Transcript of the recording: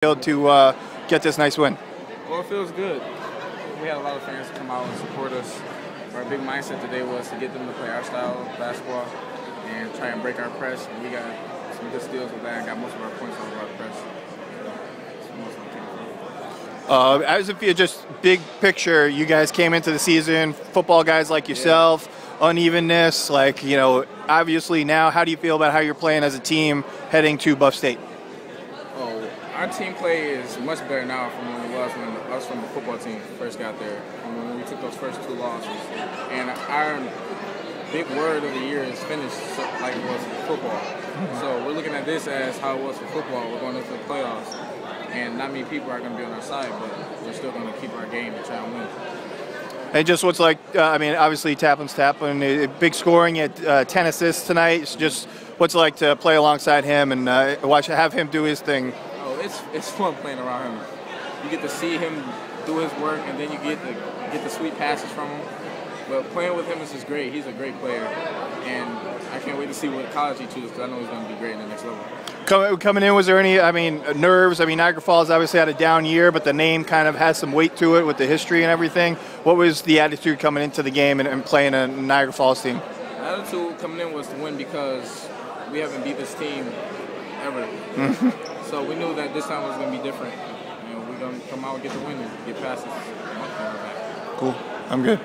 to uh, get this nice win? Well, it feels good. We had a lot of fans come out and support us. Our big mindset today was to get them to play our style of basketball and try and break our press. And we got some good steals with that and got most of our points off of our press. Uh, as if you just big picture, you guys came into the season, football guys like yourself, yeah. unevenness, like, you know, obviously now, how do you feel about how you're playing as a team heading to Buff State? Our team play is much better now from when it was when us from the football team first got there, and when we took those first two losses. And our big word of the year is finish like it was for football. So we're looking at this as how it was for football. We're going into the playoffs and not many people are going to be on our side, but we're still going to keep our game and try and win. And just what's like, uh, I mean, obviously Taplin's Taplin, uh, big scoring at uh, 10 assists tonight. It's just what's like to play alongside him and uh, watch have him do his thing. It's it's fun playing around him. You get to see him do his work, and then you get to get the sweet passes from him. But playing with him is just great. He's a great player, and I can't wait to see what college he chooses because I know he's going to be great in the next level. Coming in, was there any, I mean, nerves? I mean, Niagara Falls obviously had a down year, but the name kind of has some weight to it with the history and everything. What was the attitude coming into the game and, and playing a Niagara Falls team? The attitude coming in was to win because we haven't beat this team ever. so we knew that this time was going to be different. We're going to come out and get the win and get past this. Cool. I'm good.